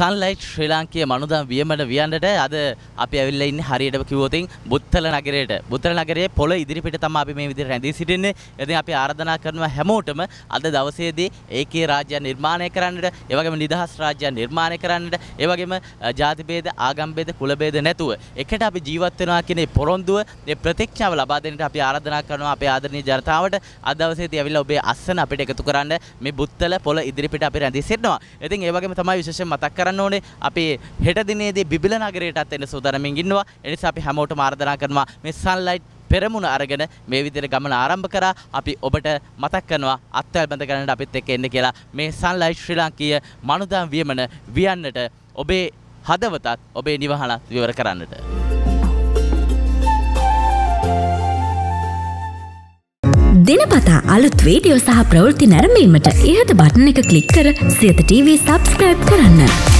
Sunlight ශ්‍රී ලාංකීය මනුදම් වියමට වියන්නට අද අපි ඇවිල්ලා ඉන්නේ හරියටම කිව්වොතින් බුත්තල නගරයට. බුත්තල නගරයේ පොළ ඉදිරිපිට තමයි අපි මේ විදිහට රැඳී සිටින්නේ. ඉතින් අපි ආරාධනා කරනවා හැමෝටම අද දවසේදී ඒකේ රාජ්‍ය නිර්මාණය කරන්නට, ඒ වගේම නිදහස් රාජ්‍ය නිර්මාණය කරන්නට, ඒ වගේම ජාති භේද, ආගම් භේද, කුල භේද නැතුව එකට අපි ජීවත් වෙනවා කියන පොරොන්දුව, මේ ප්‍රතික්ෂාව ලබා දෙන්නට අපි ආරාධනා කරනවා අපේ ආදරණීය ජනතාවට අද දවසේදී ඇවිල්ලා ඔබේ අස්සන අපිට එකතු කරන්න මේ බුත්තල පොළ ඉදිරිපිට අපි රැඳී සිටිනවා. ඉතින් ඒ වගේම තමයි විශේෂයෙන් මතක් කරන්න ඕනේ අපි හෙට දිනේදී බිබිල නගරයටත් එන්න සූදානම්ින් ඉන්නවා. ඒ නිසා අපි හැමෝටම ආරාධනා කරනවා මේ සන්ලයිට් පෙරමුණ අරගෙන මේ විදිහට ගමන ආරම්භ කරා අපි ඔබට මතක් කරනවා අත්වැල් බඳ ගන්නට අපිත් එක්ක එන්න කියලා මේ සන්ලයිට් ශ්‍රී ලාංකීය මනුදාම් වියමන වියන්නට ඔබේ හදවතත් ඔබේ නිවහනත් විවර කරන්නට දෙනපතා අලුත් වීඩියෝ සහ ප්‍රවෘත්ති නැරඹීමට ඉහත බටන එක කලික් කර සියත TV සබස්ක්‍රයිබ් කරන්න.